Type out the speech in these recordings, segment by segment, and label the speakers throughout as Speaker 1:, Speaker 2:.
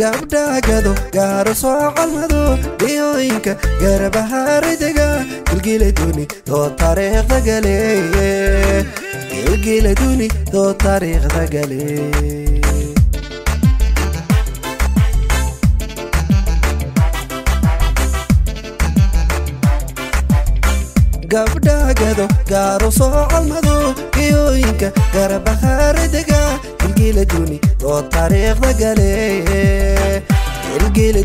Speaker 1: Gabdhagado gaaro soo calmado dhiyooyinka garabaharidega gilgiladuni doo taariikhda gale. Gilgiladuni doo taariikhda gale. Gabdhagado gaaro soo calmado dhiyooyinka garabaharidega gilgiladuni doo taariikhda gale gale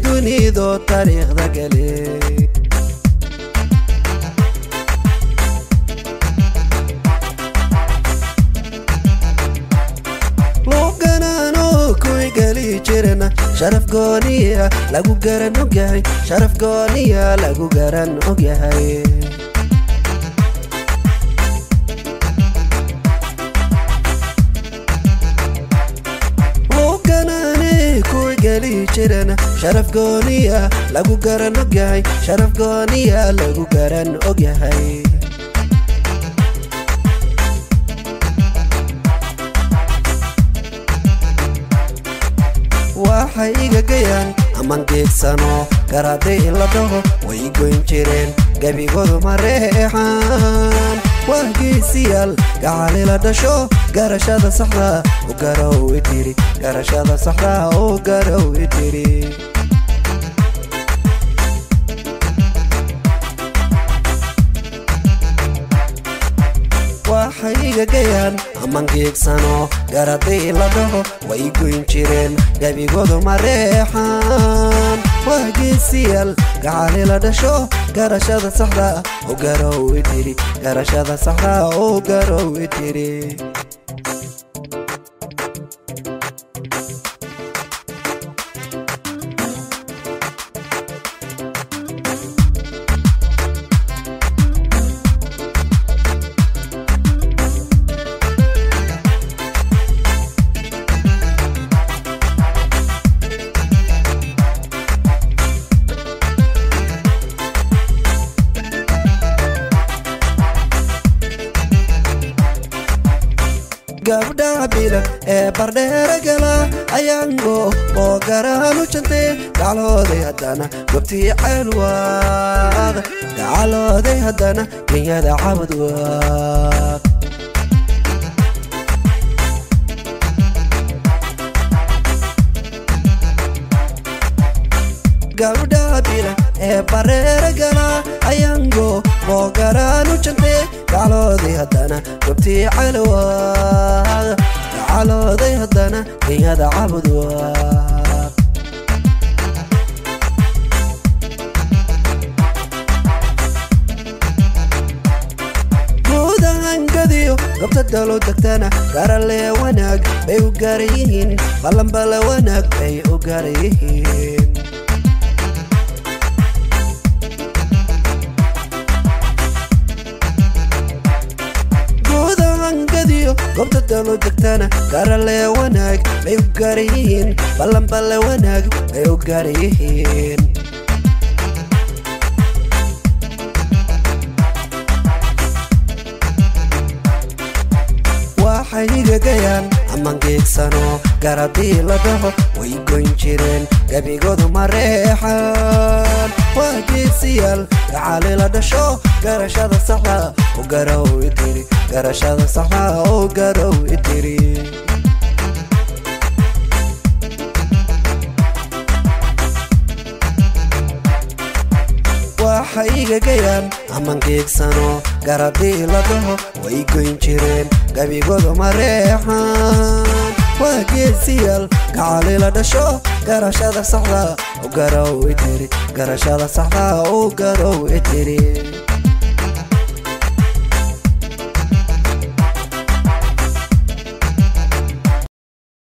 Speaker 1: luuganaano kuwi geli sharaf gooniya lagu garan ogyahay sharaf gooniya lagu garan ogyahay jirana sharaf gooniya lagu garan ogyahay. Sharaf gooniya lagu garan ogyahay. Waxay iga gayaan aman geegsano garaday la dhaho way goyn jireen gebigoodu mareexaan waa geesiyaal gacali la dhasho garashada saxda u garow idhiri garashada saxda u garow idhiri gayaan aman geegsano garaday la dhaho way goyn jireen gebigoodu mareexaan waa geesiyaal gacali la dhasho garashada saxda u garow idhiri garashada saxda u garow idhiri gabdhaha ee bardheera gala ayaango oo garaanu jantee gacalooday haddana gobtii ceelwaaq gacalooday haddana kenyada cabad waaq gabdhaha bilan ee bareera gala ayaango oo garaanu jantee gacalooday haddana gobtii ceelwaaq cabad waaq guudahangadiyo gobta dalo degtana garalee wanaag bay u gaara yihiin ballanbale wanaag bay u gaara gobta dalo degtana garalee wanaag bay u gaara yihiin. Ballanballe wanaag bay u gaara yihiin. Waxay igagayaan aman geegsano garadii la dhaho way goyn jireen gebigoodu mareexaan waa geesiyaal gacali la dhasho garashada saxda u garow idiri garashada saxda u garow idiri waxay igagayaan aman geegsano garadii la dhaho way goyn jireen gebigoodu mareexaan waa geesiyaal gacali la dhasho garashada saxda garow idiri garashada saxda u garow idiri